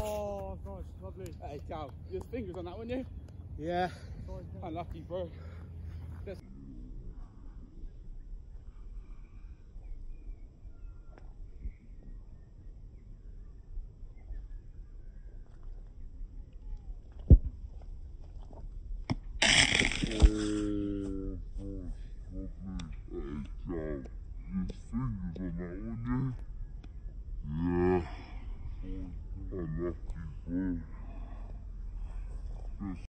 Oh gosh, lovely. Hey, Cal, your fingers on that, weren't you? Yeah. Unlucky, bro. Just- This